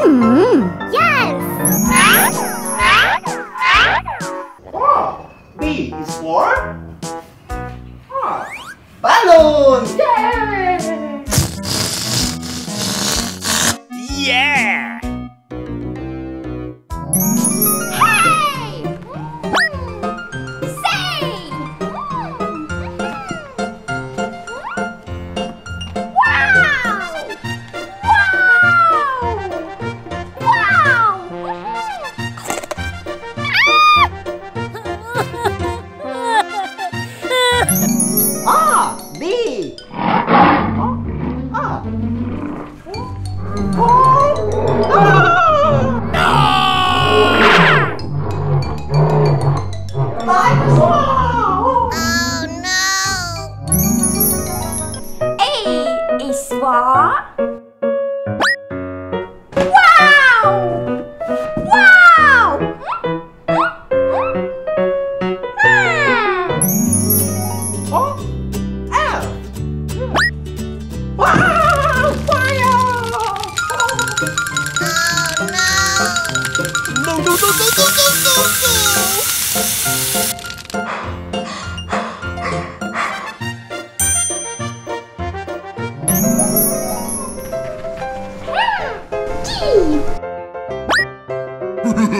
Hmm. Ah. Ah. Ah. Is for? Ah, balloon. Yay! Yeah! 哇！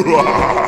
Ha ha ha!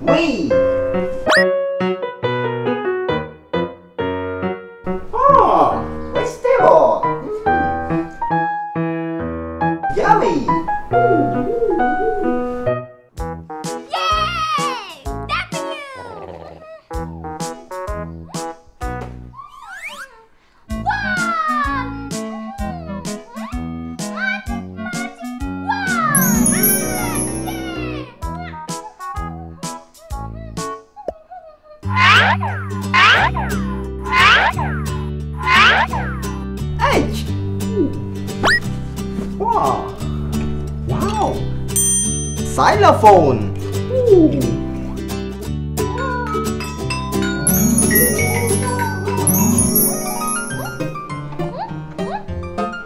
喂。Xylophone. Ooh.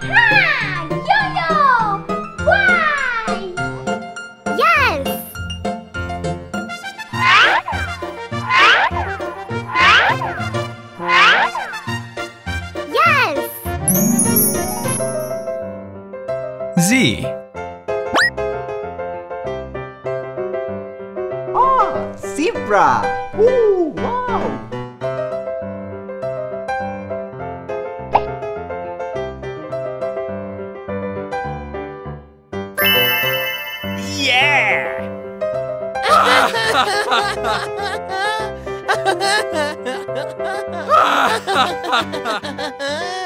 Ha! Yo-yo! Why? Yes! Yes! Z. zebra. Ooh, wow. Yeah!